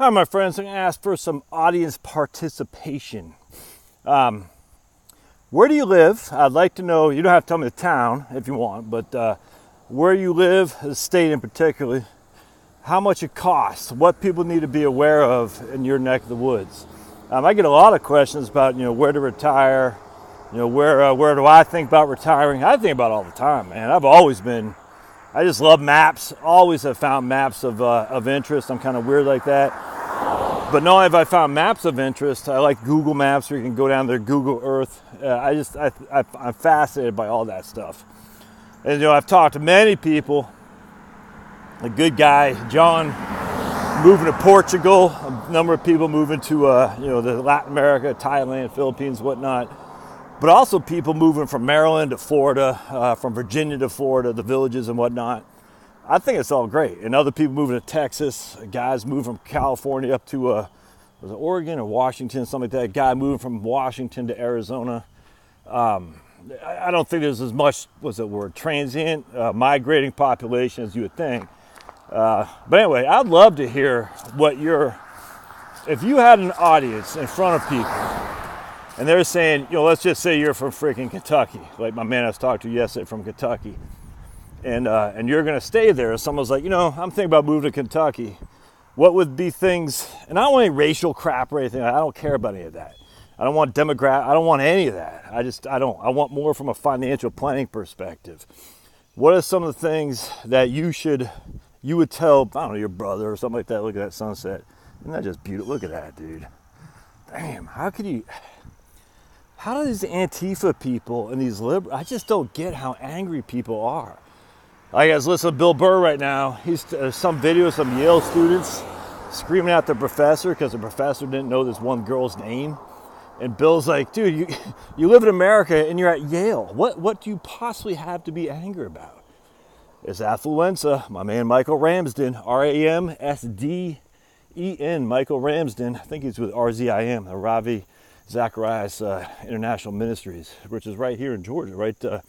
Hi, my friends. I'm going to ask for some audience participation. Um, where do you live? I'd like to know. You don't have to tell me the town if you want, but uh, where you live, the state in particular, how much it costs, what people need to be aware of in your neck of the woods. Um, I get a lot of questions about you know where to retire, you know where uh, where do I think about retiring? I think about all the time, man. I've always been I just love maps. Always have found maps of, uh, of interest. I'm kind of weird like that. But not only have I found maps of interest, I like Google Maps where you can go down there, Google Earth. Uh, I just, I, I, I'm fascinated by all that stuff. And, you know, I've talked to many people. A good guy, John, moving to Portugal. A number of people moving to, uh, you know, the Latin America, Thailand, Philippines, whatnot but also people moving from Maryland to Florida, uh, from Virginia to Florida, the villages and whatnot. I think it's all great. And other people moving to Texas, guys moving from California up to uh, was it Oregon or Washington, something like that. Guy moving from Washington to Arizona. Um, I don't think there's as much, was it word, transient, uh, migrating population as you would think. Uh, but anyway, I'd love to hear what your, if you had an audience in front of people and they're saying, you know, let's just say you're from freaking Kentucky, like my man I was talking to yesterday from Kentucky, and uh, and you're gonna stay there. Someone's like, you know, I'm thinking about moving to Kentucky. What would be things? And I don't want any racial crap or anything. I don't care about any of that. I don't want demographic. I don't want any of that. I just I don't. I want more from a financial planning perspective. What are some of the things that you should you would tell I don't know your brother or something like that? Look at that sunset. Isn't that just beautiful? Look at that, dude. Damn, how could you? How do these Antifa people and these liberal, I just don't get how angry people are. I guys listen to Bill Burr right now. He's uh, some video of some Yale students screaming at the professor because the professor didn't know this one girl's name. And Bill's like, dude, you, you live in America and you're at Yale. What, what do you possibly have to be angry about? It's affluenza. My man Michael Ramsden, R A M S D E N, Michael Ramsden. I think he's with RZIM, the Ravi Zacharias uh, International Ministries, which is right here in Georgia, right uh,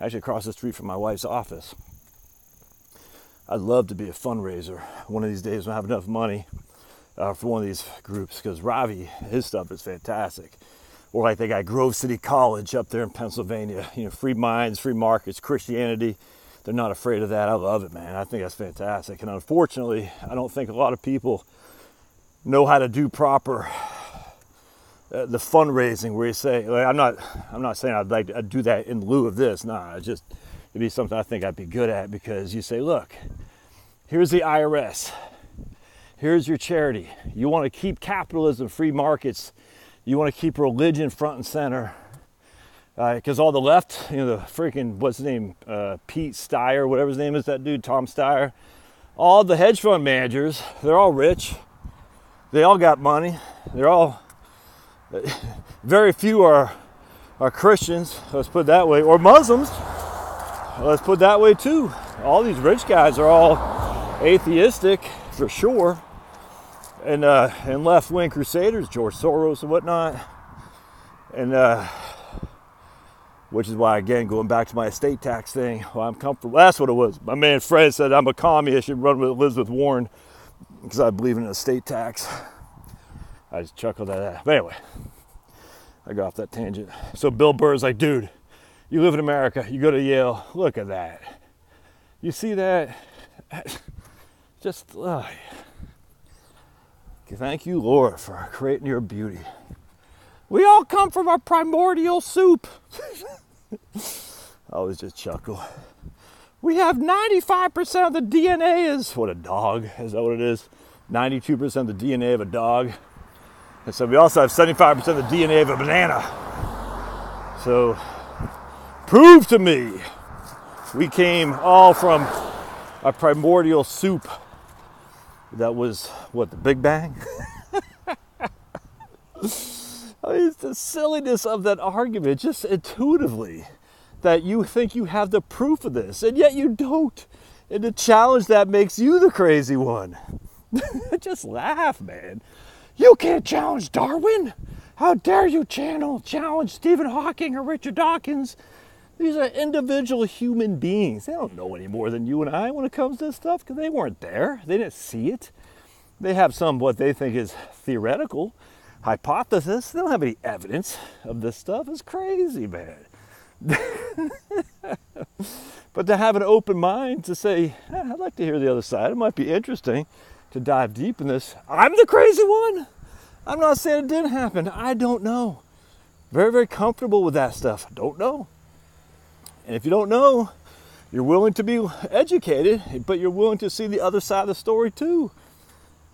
actually across the street from my wife's office. I'd love to be a fundraiser one of these days when I have enough money uh, for one of these groups because Ravi, his stuff is fantastic. Or like they got Grove City College up there in Pennsylvania, you know, free minds, free markets, Christianity. They're not afraid of that. I love it, man. I think that's fantastic. And unfortunately, I don't think a lot of people know how to do proper uh, the fundraising where you say, like, I'm not, I'm not saying I'd like to do that in lieu of this. Nah, it's just it'd be something I think I'd be good at because you say, look, here's the IRS, here's your charity. You want to keep capitalism, free markets. You want to keep religion front and center. Because uh, all the left, you know, the freaking, what's his name, uh, Pete Steyer, whatever his name is, that dude, Tom Steyer, all the hedge fund managers, they're all rich. They all got money. They're all very few are are Christians, let's put it that way, or Muslims. Let's put that way too. All these rich guys are all atheistic for sure, and uh, and left wing crusaders, George Soros and whatnot, and uh, which is why again going back to my estate tax thing. Well, I'm comfortable. That's what it was. My man Fred said I'm a commie. I should run with Elizabeth Warren because I believe in estate tax. I just chuckled at that. But anyway, I got off that tangent. So Bill Burr's like, dude, you live in America, you go to Yale, look at that. You see that? Just, uh, thank you, Lord, for creating your beauty. We all come from our primordial soup. I always just chuckle. We have 95% of the DNA is what a dog, is that what it is? 92% of the DNA of a dog. And so we also have 75% of the DNA of a banana. So prove to me we came all from a primordial soup that was what the Big Bang? I mean, it's the silliness of that argument, just intuitively, that you think you have the proof of this, and yet you don't. And the challenge that makes you the crazy one. just laugh, man. You can't challenge Darwin. How dare you channel challenge Stephen Hawking or Richard Dawkins? These are individual human beings. They don't know any more than you and I when it comes to this stuff because they weren't there. They didn't see it. They have some what they think is theoretical hypothesis. They don't have any evidence of this stuff. It's crazy, man. but to have an open mind to say, eh, I'd like to hear the other side. It might be interesting to dive deep in this. I'm the crazy one. I'm not saying it didn't happen. I don't know. Very, very comfortable with that stuff. Don't know. And if you don't know, you're willing to be educated, but you're willing to see the other side of the story too.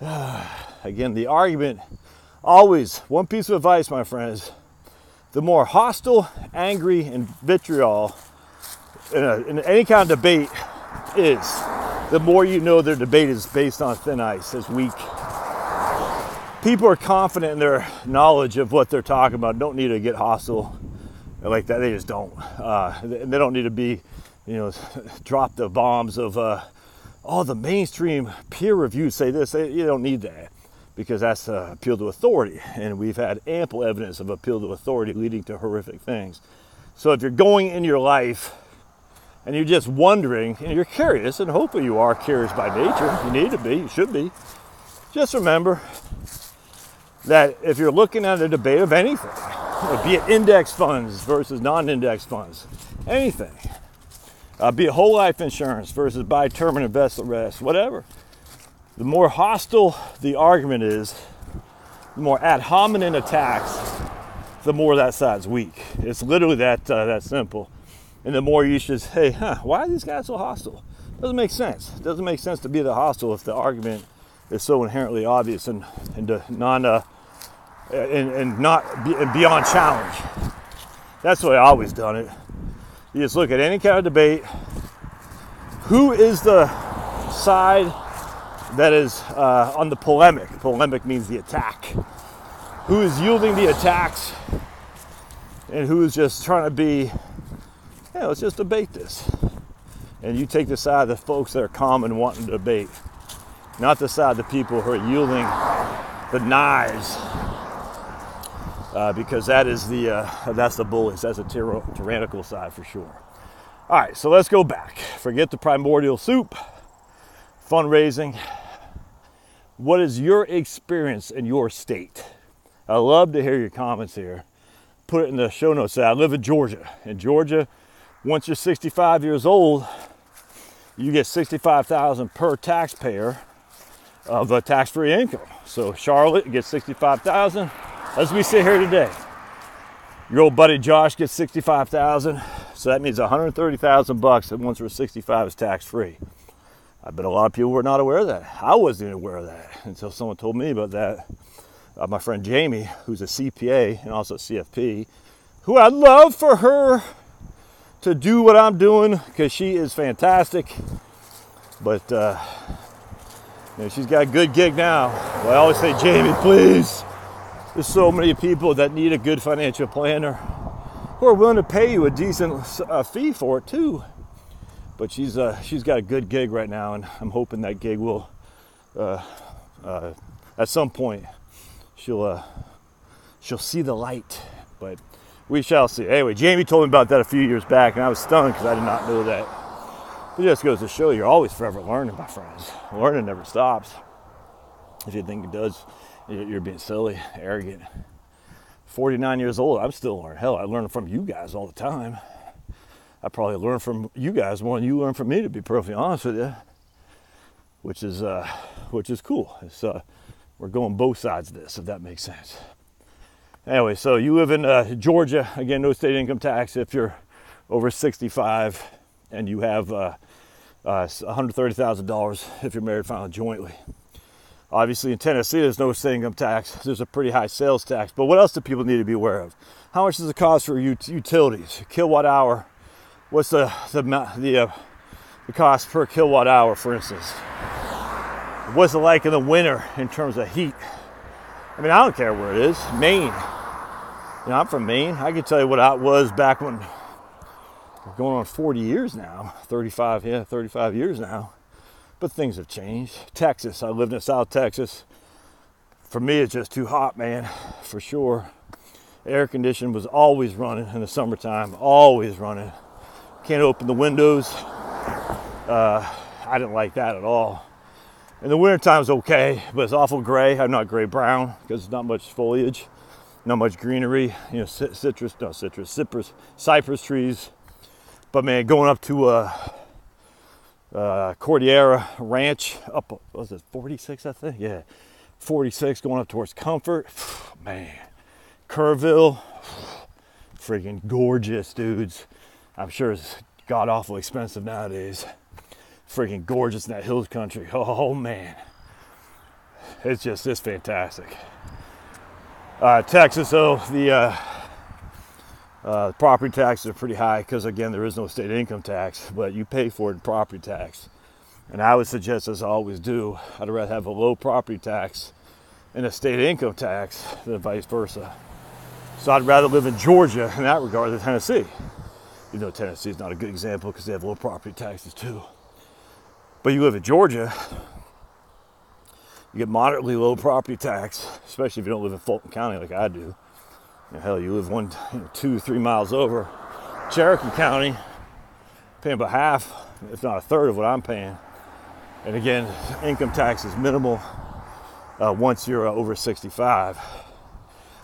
Again, the argument always, one piece of advice, my friends the more hostile, angry, and vitriol in, a, in any kind of debate is, the more you know their debate is based on thin ice, is weak. People are confident in their knowledge of what they're talking about, don't need to get hostile like that. They just don't. Uh, they don't need to be, you know, drop the bombs of, uh, oh, the mainstream peer reviews say this. You don't need that because that's uh, appeal to authority. And we've had ample evidence of appeal to authority leading to horrific things. So if you're going in your life and you're just wondering and you're curious, and hopefully you are curious by nature, you need to be, you should be, just remember that if you're looking at a debate of anything, be it index funds versus non index funds, anything, uh, be it whole life insurance versus buy term and invest the rest, whatever the more hostile the argument is, the more ad hominem attacks, the more that side's weak. It's literally that uh, that simple. And the more you should, hey, huh, why are these guys so hostile? Doesn't make sense. Doesn't make sense to be the hostile if the argument is so inherently obvious and and non uh, and, and not be, and beyond challenge. That's the way I always done it. You just look at any kind of debate. Who is the side that is uh, on the polemic. Polemic means the attack. Who is yielding the attacks and who is just trying to be, yeah, let's just debate this. And you take the side of the folks that are calm and wanting to debate, not the side of the people who are yielding the knives. Uh, because that is the uh, that's the bullies. That's a tyr- tyrannical side for sure. All right, so let's go back. Forget the primordial soup, fundraising, what is your experience in your state? I love to hear your comments here. Put it in the show notes. I live in Georgia. In Georgia, once you're 65 years old, you get 65,000 per taxpayer of a tax-free income. So Charlotte gets 65,000 as we sit here today. Your old buddy Josh gets 65,000. So that means 130,000 bucks that once we're 65 is tax-free. I bet a lot of people were not aware of that. I wasn't aware of that until someone told me about that. Uh, my friend Jamie, who's a CPA and also a CFP, who I'd love for her to do what I'm doing because she is fantastic. But uh, you know, she's got a good gig now. Well, I always say, Jamie, please. There's so many people that need a good financial planner who are willing to pay you a decent uh, fee for it too but she's uh, she's got a good gig right now, and I'm hoping that gig will uh, uh, at some point she'll uh, she'll see the light. But we shall see. Anyway, Jamie told me about that a few years back, and I was stunned because I did not know that. It just goes to show you're always forever learning, my friends. Learning never stops. If you think it does, you're being silly, arrogant. 49 years old, I'm still learning. Hell, I learn from you guys all the time. I probably learned from you guys more than you learned from me, to be perfectly honest with you. Which is uh, which is cool. It's uh, we're going both sides of this, if that makes sense. Anyway, so you live in uh, Georgia. Again, no state income tax if you're over 65 and you have uh, uh, $130,000 if you're married filing jointly. Obviously, in Tennessee, there's no state income tax. There's a pretty high sales tax. But what else do people need to be aware of? How much does it cost for utilities, kilowatt hour, what's the the the, uh, the cost per kilowatt hour, for instance? What's it like in the winter in terms of heat? I mean, I don't care where it is. Maine. You know, I'm from Maine. I can tell you what I was back when going on 40 years now, 35, yeah, 35 years now. But things have changed. Texas, I lived in South Texas. For me, it's just too hot, man, for sure. Air conditioning was always running in the summertime, always running. Can't open the windows. Uh, I didn't like that at all. In the wintertime it's okay, but it's awful gray. I'm not gray brown because there's not much foliage, not much greenery. You know, citrus, no citrus, cypress, cypress trees. But man, going up to uh, uh, Cordillera Ranch, up was it 46? I think, yeah, 46, going up towards Comfort. Man, Kerrville, freaking gorgeous, dudes. I'm sure it's god awful expensive nowadays. Freaking gorgeous in that hills country. Oh man, it's just it's fantastic. Uh, Texas, though, the uh, uh, property taxes are pretty high because again there is no state income tax, but you pay for it in property tax. And I would suggest, as I always do, I'd rather have a low property tax and a state income tax than vice versa. So I'd rather live in Georgia in that regard than Tennessee. You know, Tennessee is not a good example because they have low property taxes too. But you live in Georgia, you get moderately low property tax, especially if you don't live in Fulton County like I do. You know, hell, you live one, you know, two, three miles over Cherokee County, paying about half, if not a third of what I'm paying. And again, income tax is minimal uh, once you're uh, over 65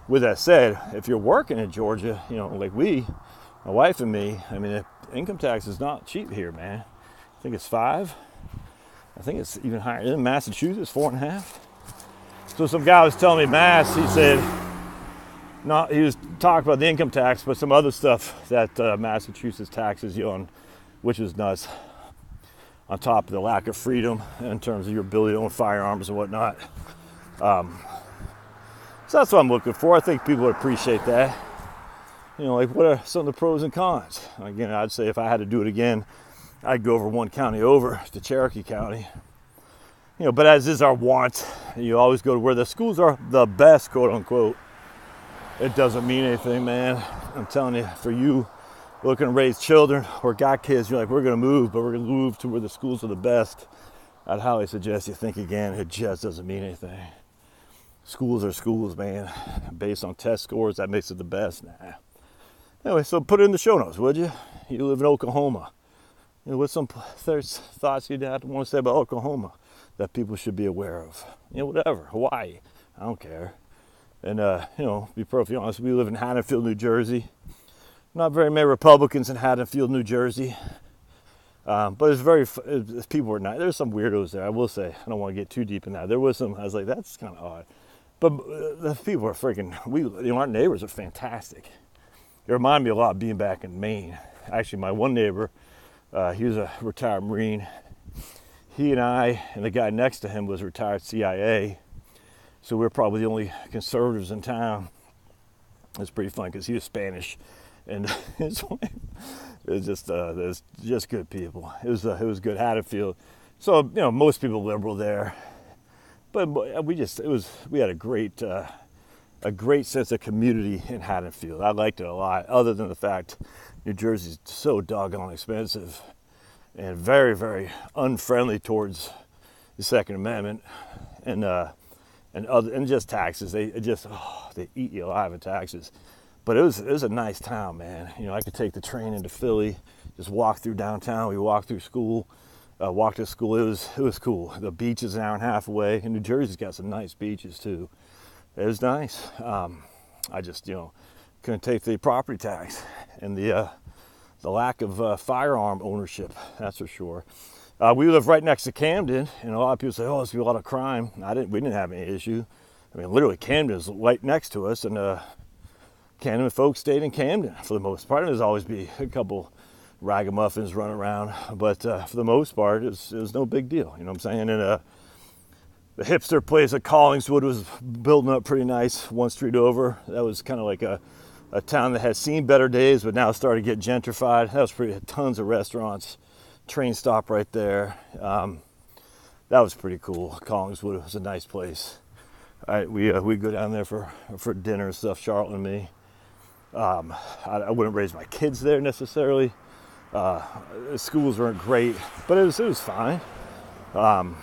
with that said, if you're working in Georgia, you know, like we, my wife and me, I mean, income tax is not cheap here, man. I think it's five. I think it's even higher in Massachusetts, four and a half. So some guy was telling me Mass, he said, not he was talking about the income tax, but some other stuff that uh, Massachusetts taxes you on, which is nuts. On top of the lack of freedom in terms of your ability to own firearms and whatnot. Um, so that's what I'm looking for. I think people would appreciate that. You know, like what are some of the pros and cons? Again, I'd say if I had to do it again, I'd go over one county over to Cherokee County. You know, but as is our want, you always go to where the schools are the best, quote unquote. It doesn't mean anything, man. I'm telling you, for you looking to raise children or got kids, you're like, we're gonna move, but we're gonna move to where the schools are the best. I'd highly suggest you think again. It just doesn't mean anything schools are schools, man. Based on test scores, that makes it the best. Nah. Anyway, so put it in the show notes, would you? You live in Oklahoma. You know, what's some thoughts you'd have to want to say about Oklahoma that people should be aware of? You know, whatever. Hawaii, I don't care. And uh, you know, be perfectly honest, we live in Haddonfield, New Jersey. Not very many Republicans in Haddonfield, New Jersey. Um, but it's very, people were not. There's some weirdos there. I will say. I don't want to get too deep in that. There was some. I was like, that's kind of odd. But uh, the people are freaking, we, you know, our neighbors are fantastic. It reminded me a lot of being back in Maine. Actually, my one neighbor, uh, he was a retired Marine. He and I, and the guy next to him was retired CIA. So we are probably the only conservatives in town. It's pretty fun because he was Spanish, and his wife it was just uh, it was just good people. It was uh, it was good Haddonfield. So you know most people liberal there but we just it was we had a great uh, a great sense of community in Haddonfield. I liked it a lot. Other than the fact New Jersey's so doggone expensive and very very unfriendly towards the Second Amendment and uh, and other and just taxes. They just oh, they eat you alive in taxes. But it was it was a nice town, man. You know, I could take the train into Philly, just walk through downtown. We walked through school uh, walked to school. It was it was cool. The beach is an hour and a half away, and New Jersey's got some nice beaches too. It was nice. Um, I just you know couldn't take the property tax and the uh, the lack of uh, firearm ownership. That's for sure. Uh, we live right next to Camden, and a lot of people say, "Oh, there's be a lot of crime." I didn't. We didn't have any issue. I mean, literally, Camden is right next to us, and uh, Camden folks stayed in Camden for the most part. There's always be a couple ragamuffins running around. But uh, for the most part, it was, it no big deal. You know what I'm saying? And uh, the hipster place at Collingswood was building up pretty nice one street over. That was kind of like a, a town that had seen better days, but now started to get gentrified. That was pretty, tons of restaurants, train stop right there. Um, that was pretty cool. Collingswood was a nice place. I, we uh, we go down there for for dinner and stuff. Charlotte and me. Um, I, I, wouldn't raise my kids there necessarily. Uh, schools weren't great, but it was, it was fine. Um,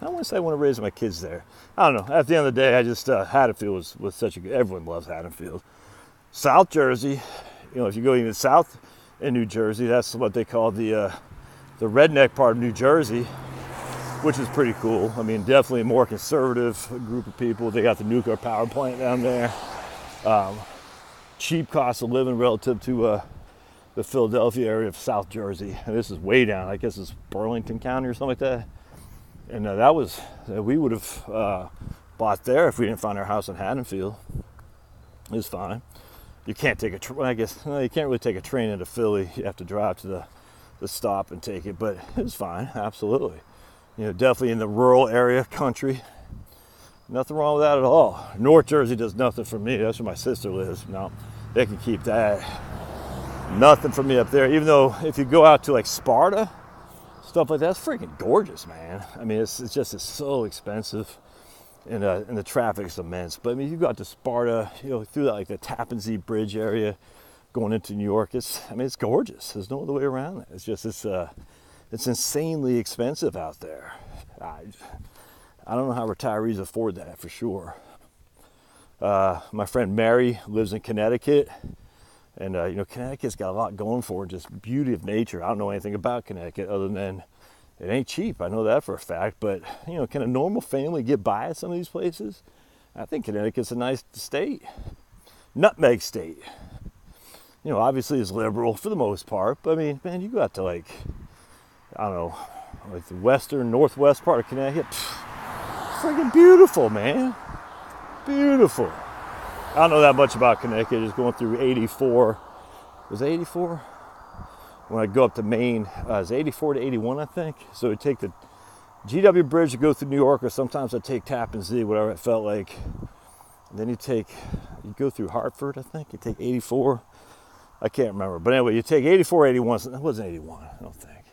I want to say I want to raise my kids there. I don't know. At the end of the day, I just uh, Haddonfield was, was such a good. Everyone loves Haddonfield. South Jersey, you know, if you go even south in New Jersey, that's what they call the uh, the redneck part of New Jersey. which is pretty cool. I mean, definitely a more conservative group of people. They got the nuclear power plant down there. Um, cheap cost of living relative to uh, the Philadelphia area of South Jersey. And this is way down. I guess it's Burlington County or something like that. And uh, that was uh, we would have uh, bought there if we didn't find our house in Haddonfield. It was fine. You can't take a train. I guess well, you can't really take a train into Philly. You have to drive to the the stop and take it, but it was fine. Absolutely you know, definitely in the rural area, country. Nothing wrong with that at all. North Jersey does nothing for me. That's where my sister lives. Now, they can keep that. Nothing for me up there. Even though if you go out to like Sparta, stuff like that, that's freaking gorgeous, man. I mean, it's, it's just it's so expensive, and uh, and the traffic is immense. But I mean, you go out to Sparta, you know, through that like the Tappan Zee Bridge area, going into New York. It's I mean, it's gorgeous. There's no other way around it. It's just it's uh, it's insanely expensive out there. I, I don't know how retirees afford that for sure. Uh, my friend Mary lives in Connecticut, and uh, you know Connecticut's got a lot going for it, just beauty of nature. I don't know anything about Connecticut other than it ain't cheap. I know that for a fact. But you know, can a normal family get by at some of these places? I think Connecticut's a nice state, nutmeg state. You know, obviously it's liberal for the most part, but I mean, man, you go out to like I don't know, like the western, northwest part of Connecticut. Freaking beautiful, man. Beautiful. I don't know that much about Connecticut. Just going through 84. Was 84? When I go up to Maine, uh, it's 84 to 81, I think. So I take the GW Bridge to go through New York, or sometimes I take Tappan Zee, whatever it felt like. And then you take, you go through Hartford, I think. You take 84. I can't remember. But anyway, you take 84, 81. That wasn't 81, I don't think.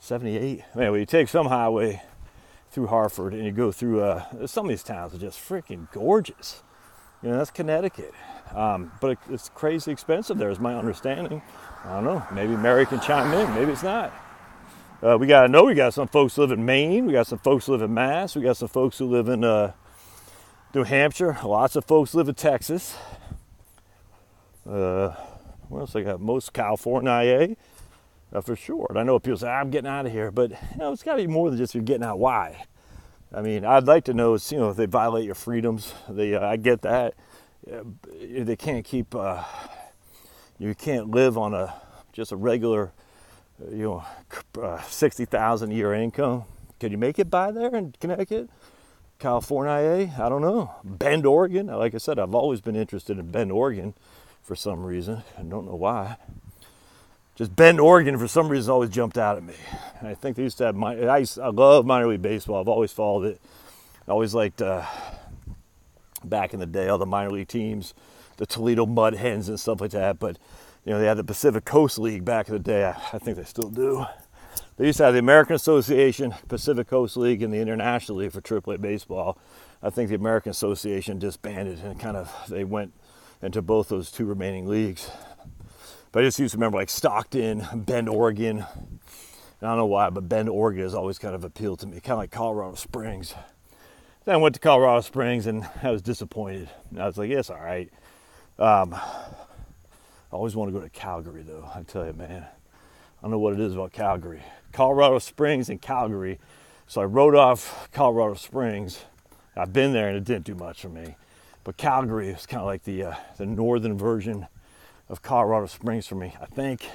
78. Anyway, you take some highway through Hartford and you go through uh, some of these towns are just freaking gorgeous. You know, that's Connecticut. Um, but it's crazy expensive there, is my understanding. I don't know. Maybe Mary can chime in. Maybe it's not. Uh, we got to know we got some folks live in Maine. We got some folks live in Mass. We got some folks who live in uh, New Hampshire. Lots of folks live in Texas. Uh, what else I got? Most California uh, for sure. And I know people say, I'm getting out of here, but you know, it's got to be more than just you're getting out. Why? I mean, I'd like to know, you know, if they violate your freedoms. They, uh, I get that. they can't keep, uh, you can't live on a just a regular, uh, you know, uh, sixty thousand a year income. Can you make it by there in Connecticut? California, I don't know. Bend, Oregon. Like I said, I've always been interested in Bend, Oregon, for some reason. I don't know why just Bend, Oregon, for some reason, always jumped out at me. And I think they used to have my. I, I love minor league baseball. I've always followed it. I always liked uh, back in the day all the minor league teams, the Toledo Mud Hens and stuff like that. But you know they had the Pacific Coast League back in the day. I, I think they still do. They used to have the American Association, Pacific Coast League, and the International League for AAA baseball. I think the American Association disbanded and kind of they went into both those two remaining leagues. But I just used to remember like Stockton, Bend, Oregon. I don't know why, but Bend, Oregon has always kind of appealed to me, kind of like Colorado Springs. Then I went to Colorado Springs and I was disappointed. I was like, yes, all right. Um, I always want to go to Calgary though, I tell you, man. I don't know what it is about Calgary. Colorado Springs and Calgary. So I rode off Colorado Springs. I've been there and it didn't do much for me. But Calgary is kind of like the uh, the northern version of Colorado Springs for me. I think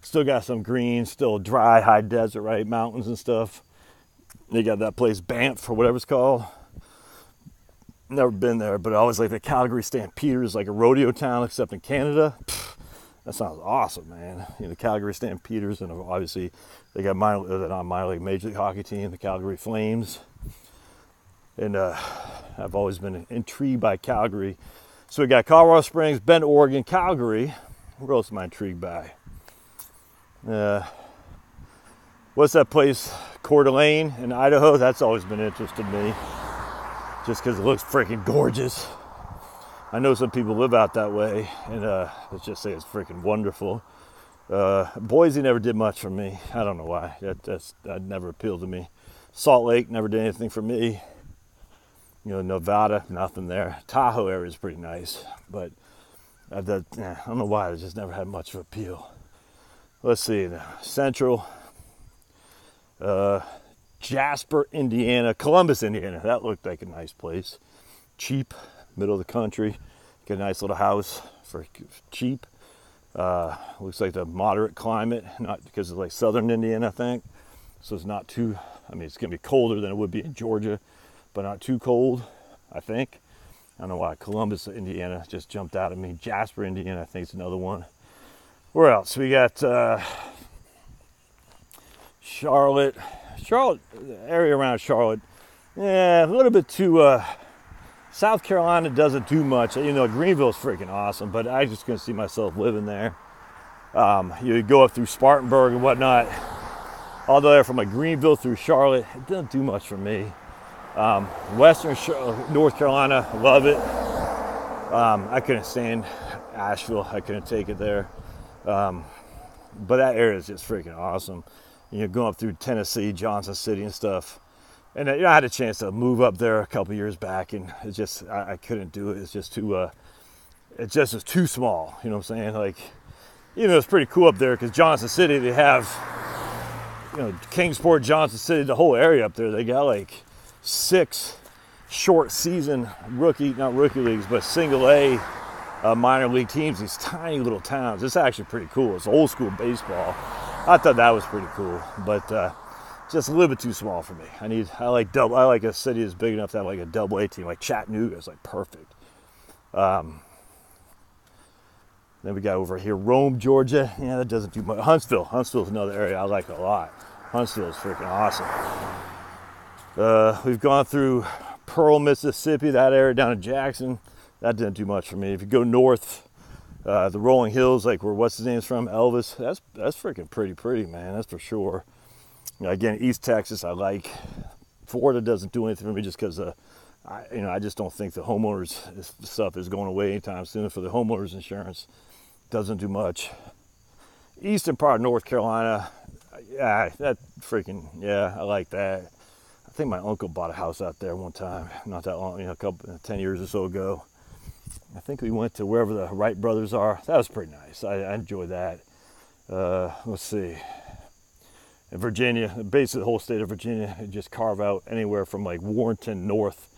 still got some green, still dry, high desert, right? Mountains and stuff. They got that place Banff or whatever it's called. Never been there, but I always like the Calgary Stampede is like a rodeo town, except in Canada. That sounds awesome, man. You know, the Calgary Stampeders, and obviously they got minor, uh, not minor league, major league hockey team, the Calgary Flames. And uh, I've always been intrigued by Calgary so we got Colorado Springs, Bend, Oregon, Calgary. Where else am I intrigued by? Uh, what's that place? Coeur d'Alene in Idaho. That's always been interested me, just because it looks freaking gorgeous. I know some people live out that way, and uh, let's just say it's freaking wonderful. Uh, Boise never did much for me. I don't know why. That, that's that never appealed to me. Salt Lake never did anything for me you know, Nevada, nothing there. Tahoe area is pretty nice, but I, don't know why. I just never had much of appeal. Let's see, Central, uh, Jasper, Indiana, Columbus, Indiana. That looked like a nice place. Cheap, middle of the country. Get a nice little house for cheap. Uh, looks like the moderate climate, not because it's like southern Indiana, I think. So it's not too, I mean, it's gonna be colder than it would be in Georgia, but not too cold, I think. I don't know why Columbus, Indiana just jumped out at me. Jasper, Indiana, I think is another one. Where else? We got uh, Charlotte. Charlotte, area around Charlotte. Yeah, a little bit too. Uh, South Carolina doesn't do much. You know, Greenville's freaking awesome, but I just gonna see myself living there. Um, you go up through Spartanburg and whatnot, all the way from like Greenville through Charlotte. It doesn't do much for me. Um, Western North Carolina, love it. Um, I couldn't stand Asheville. I couldn't take it there. Um, but that area is just freaking awesome. You know, going up through Tennessee, Johnson City, and stuff. And you know, I had a chance to move up there a couple years back, and it just I, I couldn't do it. It's just too. Uh, it just is too small. You know what I'm saying? Like, you know, it's pretty cool up there because Johnson City they have, you know, Kingsport, Johnson City, the whole area up there. They got like six short season rookie, not rookie leagues, but single A uh, minor league teams, these tiny little towns. It's actually pretty cool. It's old school baseball. I thought that was pretty cool, but uh, just a little bit too small for me. I need, I like double, I like a city that's big enough to have like a double A team, like Chattanooga is like perfect. Um, then we got over here, Rome, Georgia. Yeah, that doesn't do much. Huntsville, Huntsville's another area I like a lot. Huntsville is freaking awesome. Uh, we've gone through Pearl, Mississippi, that area down in Jackson. That didn't do much for me. If you go north, uh, the rolling hills, like where what's his name's from, Elvis. That's that's freaking pretty, pretty man. That's for sure. You know, again, East Texas, I like. Florida doesn't do anything for me just because, uh, I, you know, I just don't think the homeowners stuff is going away anytime soon. For the homeowners insurance, doesn't do much. Eastern part of North Carolina, yeah, that freaking yeah, I like that. I think my uncle bought a house out there one time, not that long, you know, a couple, ten years or so ago. I think we went to wherever the Wright brothers are. That was pretty nice. I, I enjoyed that. Uh, let's see. In Virginia, basically the whole state of Virginia, just carve out anywhere from like Warrenton north.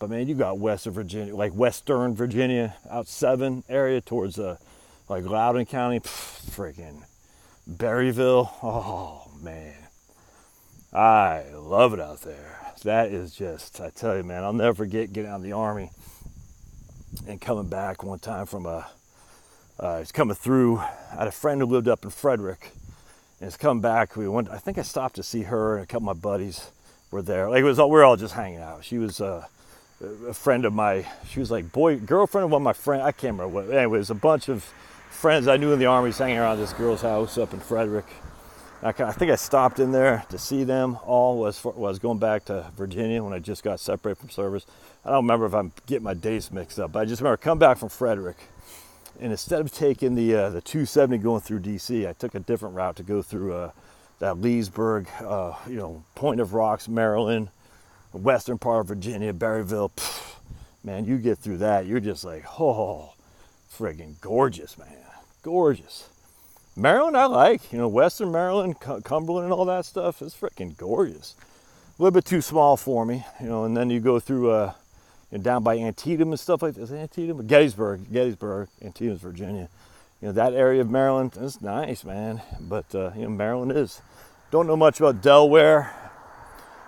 But man, you got west of Virginia, like Western Virginia, out seven area towards uh, like Loudoun County, freaking Berryville. Oh man, I love it out there. That is just, I tell you, man, I'll never forget getting out of the army and coming back one time from a, uh, he's coming through. I had a friend who lived up in Frederick, and he's come back. We went. I think I stopped to see her, and a couple of my buddies were there. Like it was, all, we were all just hanging out. She was uh, a friend of my. She was like boy, girlfriend of one of my friend. I can't remember what. Anyways, a bunch of friends I knew in the army was hanging around this girl's house up in Frederick I, I think I stopped in there to see them all was for, was going back to Virginia when I just got separated from service. I don't remember if I'm getting my dates mixed up, but I just remember come back from Frederick, and instead of taking the uh, the 270 going through DC, I took a different route to go through uh, that Leesburg, uh, you know, Point of Rocks, Maryland, western part of Virginia, Berryville. Pff, man, you get through that, you're just like, oh, friggin' gorgeous, man, gorgeous. Maryland, I like. You know, Western Maryland, Cumberland, and all that stuff is freaking gorgeous. A little bit too small for me, you know. And then you go through uh, you know, down by Antietam and stuff like this. Antietam, Gettysburg, Gettysburg, Antietam's Virginia. You know that area of Maryland is nice, man. But uh, you know, Maryland is. Don't know much about Delaware.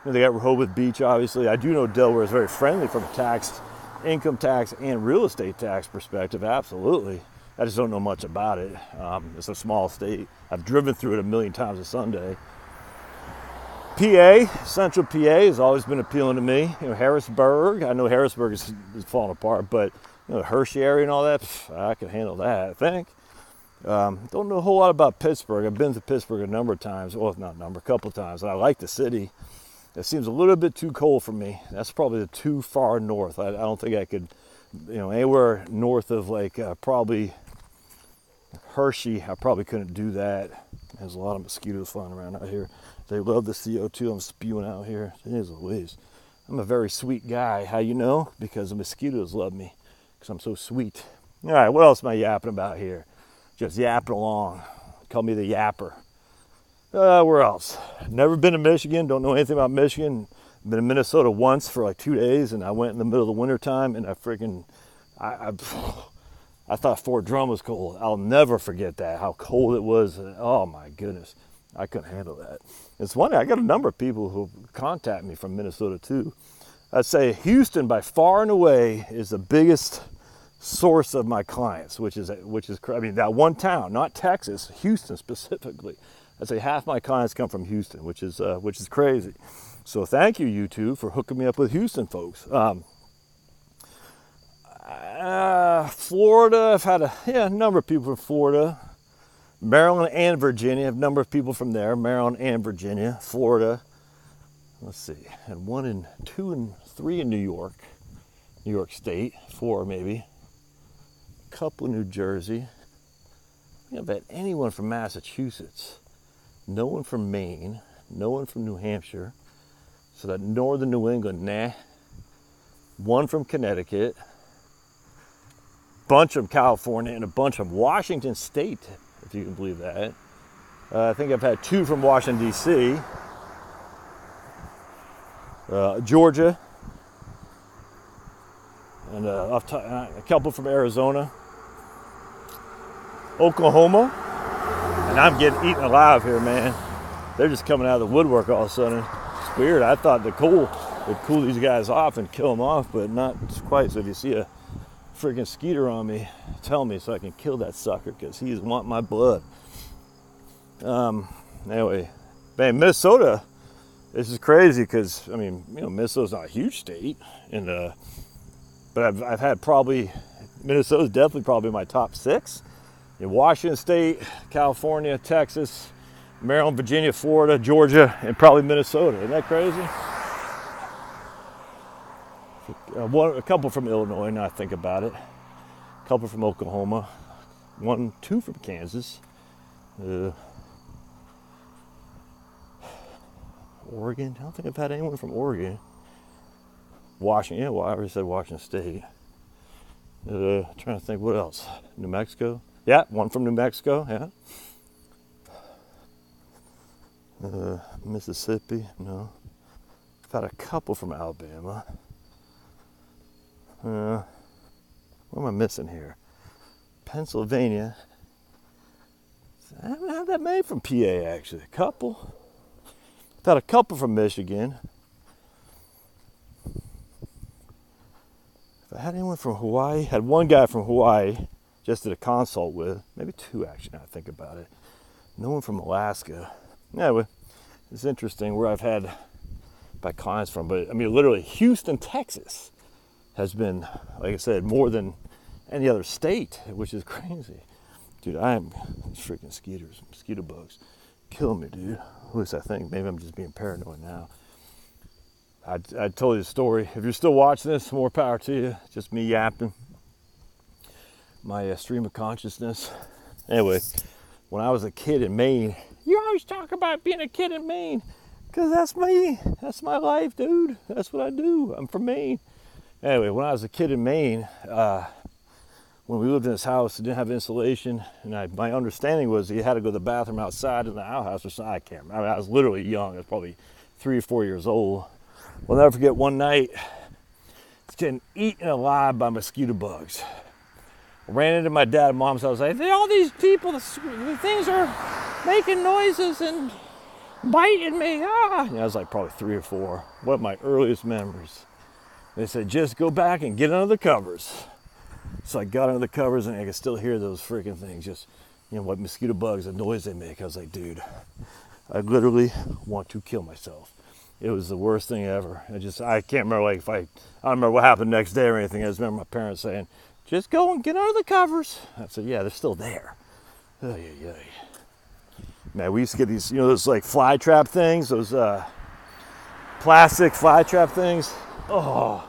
You know, they got Rehoboth Beach, obviously. I do know Delaware is very friendly from a tax, income tax, and real estate tax perspective. Absolutely. I just don't know much about it. Um, it's a small state. I've driven through it a million times a Sunday. PA, Central PA, has always been appealing to me. You know, Harrisburg. I know Harrisburg is, is falling apart, but you know, the Hershey area and all that, pff, I can handle that. I think. Um, don't know a whole lot about Pittsburgh. I've been to Pittsburgh a number of times. Well, not a number, a couple of times. And I like the city. It seems a little bit too cold for me. That's probably too far north. I, I don't think I could, you know, anywhere north of like uh, probably Hershey, I probably couldn't do that. There's a lot of mosquitoes flying around out here. They love the CO2 I'm spewing out here. It is a whiz. I'm a very sweet guy. How you know? Because the mosquitoes love me. Because I'm so sweet. All right, what else am I yapping about here? Just yapping along. Call me the yapper. Uh, where else? Never been to Michigan. Don't know anything about Michigan. Been in Minnesota once for like two days, and I went in the middle of the winter time, and I freaking, I, I, I thought Fort Drum was cold. I'll never forget that. How cold it was. Oh my goodness, I couldn't handle that. It's funny. I got a number of people who contact me from Minnesota too. I'd say Houston, by far and away, is the biggest source of my clients, which is which is I mean that one town, not Texas, Houston specifically. I'd say half my clients come from Houston, which is uh, which is crazy. So thank you, you two, for hooking me up with Houston folks. Um, uh, Florida, I've had a yeah, number of people from Florida. Maryland and Virginia, have a number of people from there. Maryland and Virginia, Florida. Let's see, and one in two and three in New York, New York State, four maybe. A couple in New Jersey. I haven't had anyone from Massachusetts no one from Maine, no one from New Hampshire. So that northern New England, nah. One from Connecticut, bunch from California, and a bunch from Washington State, if you can believe that. Uh, I think I've had two from Washington, D.C., uh, Georgia, and uh, a couple from Arizona, Oklahoma and I'm getting eaten alive here, man. They're just coming out of the woodwork all of a sudden. It's weird. I thought the cool would cool these guys off and kill them off, but not quite. So if you see a freaking skeeter on me, tell me so I can kill that sucker because he's want my blood. Um, anyway, man, Minnesota. This is crazy because I mean, you know, Minnesota's not a huge state, and uh, but I've I've had probably Minnesota's definitely probably my top six in Washington State, California, Texas, Maryland, Virginia, Florida, Georgia, and probably Minnesota. Isn't that crazy? Uh, one, a couple from Illinois, now I think about it. A couple from Oklahoma. One, two from Kansas. Uh, Oregon. I don't think I've had anyone from Oregon. Washington. Yeah, well, I already said Washington State. Uh, trying to think what else. New Mexico. Yeah, one from New Mexico. Yeah. Uh, Mississippi. No. I've had a couple from Alabama. Uh, what am I missing here? Pennsylvania. I haven't had that many from PA actually. A couple. I've had a couple from Michigan. If I had anyone from Hawaii, had one guy from Hawaii just did a consult with, maybe two actually, I think about it. No one from Alaska. Yeah, it's interesting where I've had my clients from, but I mean, literally, Houston, Texas has been, like I said, more than any other state, which is crazy. Dude, I am freaking mosquitoes, mosquito bugs, killing me, dude. At least I think. Maybe I'm just being paranoid now. I, I told you the story. If you're still watching this, more power to you. Just me yapping my uh, stream of consciousness. Anyway, when I was a kid in Maine, you always talk about being a kid in Maine, cause that's me. That's my life, dude. That's what I do. I'm from Maine. Anyway, when I was a kid in Maine, uh, when we lived in this house, it didn't have insulation, and I, my understanding was you had to go to the bathroom outside in the outhouse or something. I can't. Remember. I, was literally young. I was probably three or four years old. I'll never forget one night. It's getting eaten alive by mosquito bugs I ran into my dad and mom's house. I was like, all these people, the, the, things are making noises and biting me. Ah. And I was like probably three or four. One of my earliest memories. They said, just go back and get under the covers. So I got under the covers and I could still hear those freaking things. Just, you know, what mosquito bugs, the noise they make. I was like, dude, I literally want to kill myself. It was the worst thing ever. I just, I can't remember like if I, I don't remember what happened next day or anything. I just remember my parents saying, just go and get under the covers. I said, yeah, they're still there. Oh, yeah, yeah. Man, we used to get these, you know, those like fly trap things, those uh, plastic fly trap things. Oh,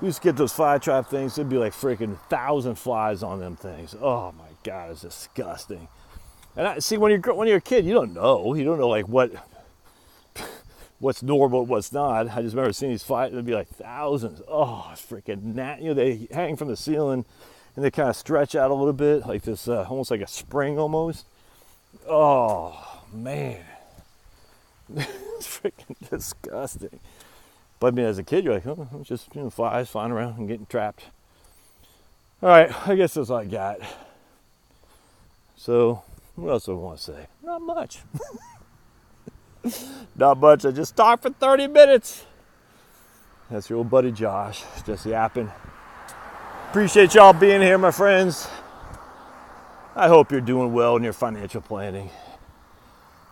we used to get those fly trap things. There'd be like freaking thousand flies on them things. Oh my God, it's disgusting. And I see when you're when you're a kid, you don't know. You don't know like what what's normal, what's not. I just remember seeing these fights, there'd be like thousands. Oh, it's freaking nat. You know, they hang from the ceiling and they kind of stretch out a little bit, like this, uh, almost like a spring almost. Oh, man. it's freaking disgusting. But I mean, as a kid, you're like, oh, it's just you know, flies flying around and getting trapped. All right, I guess that's all I got. So, what else do I want to say? Not much. Not much. I just talked for 30 minutes. That's your old buddy Josh, just yapping. Appreciate y'all being here, my friends. I hope you're doing well in your financial planning.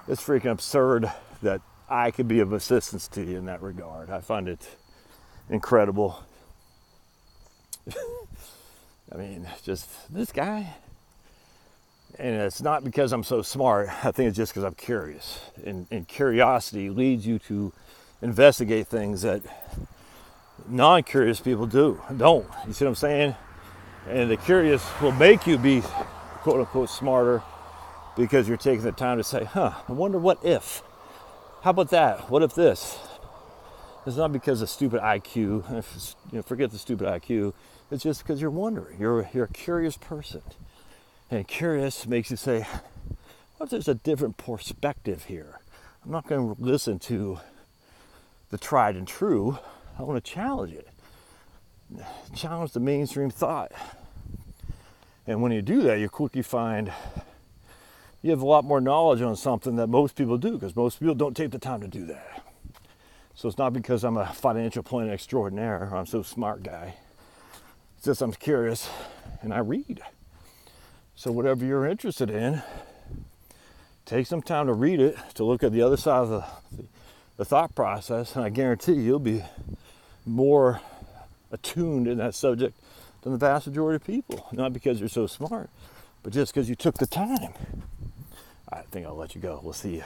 It's freaking absurd that I could be of assistance to you in that regard. I find it incredible. I mean, just this guy. And it's not because I'm so smart. I think it's just because I'm curious. And, and curiosity leads you to investigate things that non-curious people do don't. You see what I'm saying? And the curious will make you be quote unquote smarter because you're taking the time to say, huh, I wonder what if. How about that? What if this? It's not because of stupid IQ. You know, forget the stupid IQ. It's just because you're wondering. You're, you're a curious person. And curious makes you say, what if there's a different perspective here? I'm not going to listen to the tried and true. I want to challenge it. Challenge the mainstream thought. And when you do that, you quickly find you have a lot more knowledge on something that most people do because most people don't take the time to do that. So it's not because I'm a financial planner extraordinaire or I'm so smart guy. It's just I'm curious and I read. So whatever you're interested in, take some time to read it, to look at the other side of the, the, the thought process, and I guarantee you, you'll be more attuned in that subject than the vast majority of people. Not because you're so smart, but just because you took the time. I think I'll let you go. We'll see you.